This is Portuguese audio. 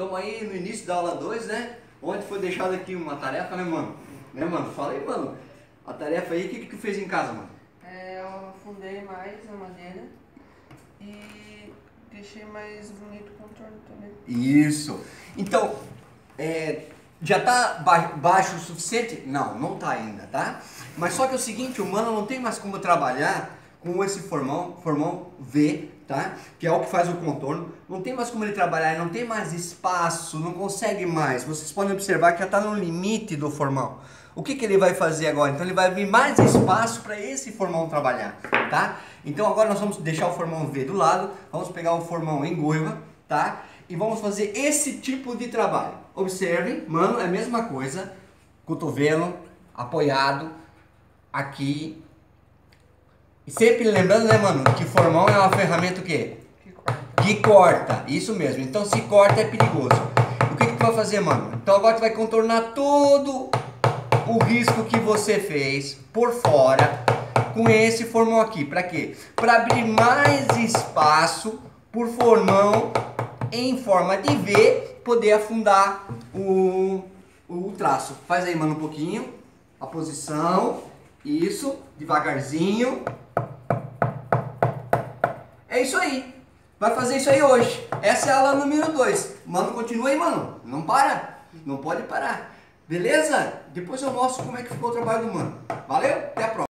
estamos aí no início da aula 2, né? Onde foi deixada aqui uma tarefa, né, mano? Né, mano? Fala aí, mano. A tarefa aí, o que, que tu fez em casa, mano? É, eu afundei mais a madeira e deixei mais bonito o contorno também. Isso. Então, é, já tá ba- baixo o suficiente? Não, não tá ainda, tá? Mas só que é o seguinte, o mano não tem mais como trabalhar com esse formão, formão V, tá? Que é o que faz o contorno. Não tem mais como ele trabalhar, não tem mais espaço, não consegue mais. Vocês podem observar que já tá no limite do formão. O que, que ele vai fazer agora? Então ele vai abrir mais espaço para esse formão trabalhar, tá? Então agora nós vamos deixar o formão V do lado, vamos pegar o formão em goiva, tá? E vamos fazer esse tipo de trabalho. Observem, mano, é a mesma coisa. Cotovelo apoiado aqui. E sempre lembrando, né, mano, que formão é uma ferramenta o quê? Que quarta. Que corta, isso mesmo. Então se corta é perigoso. O que, que tu vai fazer, mano? Então agora tu vai contornar todo o risco que você fez por fora com esse formão aqui. Para quê? Para abrir mais espaço por formão em forma de V poder afundar o, o traço. Faz aí, mano, um pouquinho. A posição. Isso. Devagarzinho. É isso aí. Vai fazer isso aí hoje. Essa é a aula número 2. Mano, continua aí, mano. Não para. Não pode parar. Beleza? Depois eu mostro como é que ficou o trabalho do mano. Valeu? Até a próxima.